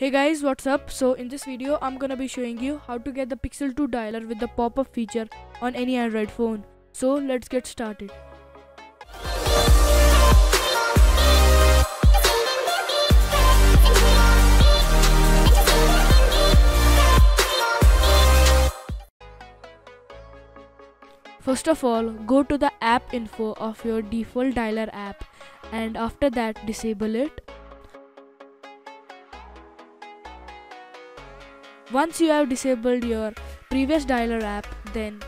Hey guys, what's up? So in this video, I'm gonna be showing you how to get the Pixel 2 dialer with the pop-up feature on any Android phone. So let's get started. First of all, go to the app info of your default dialer app and after that disable it. Once you have disabled your previous dialer app, then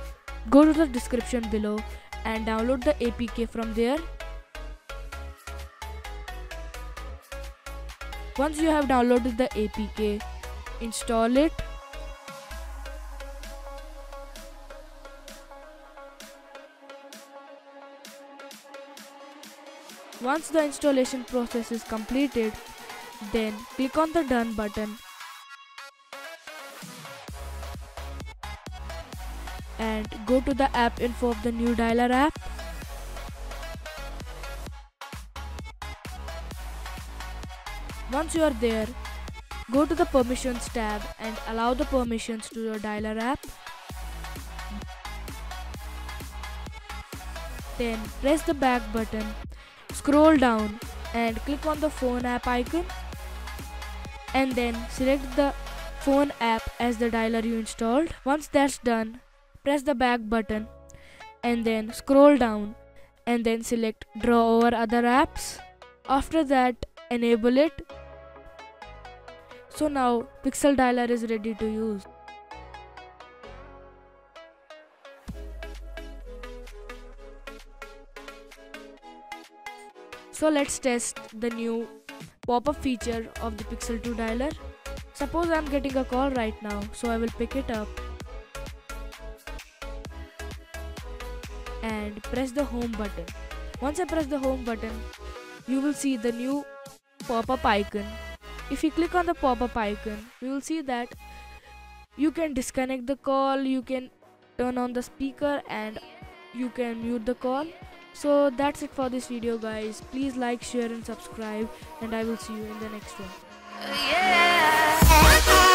go to the description below and download the APK from there. Once you have downloaded the APK, install it Once the installation process is completed, then click on the done button and go to the app info of the new dialer app. Once you are there, go to the permissions tab and allow the permissions to your dialer app. Then press the back button Scroll down and click on the phone app icon and then select the phone app as the dialer you installed. Once that's done, press the back button and then scroll down and then select draw over other apps. After that, enable it. So now Pixel dialer is ready to use. So let's test the new pop-up feature of the Pixel 2 dialer. Suppose I'm getting a call right now, so I will pick it up and press the home button. Once I press the home button, you will see the new pop-up icon. If you click on the pop-up icon, you will see that you can disconnect the call, you can turn on the speaker and you can mute the call so that's it for this video guys please like share and subscribe and i will see you in the next one Yeah.